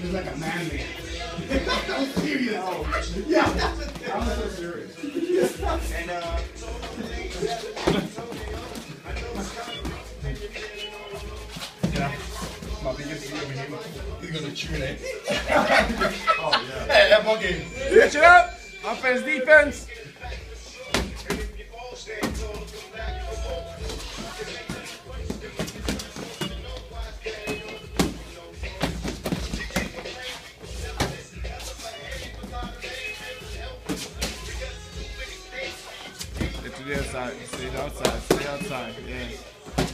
He's like a man man. I'm serious. Yeah. I'm so serious. And uh, Yeah. My biggest fear with him, he's gonna chew it. Oh yeah. Hey, that game. Switch it up. Offense, defense. The outside. Stay outside. Stay outside. Yeah.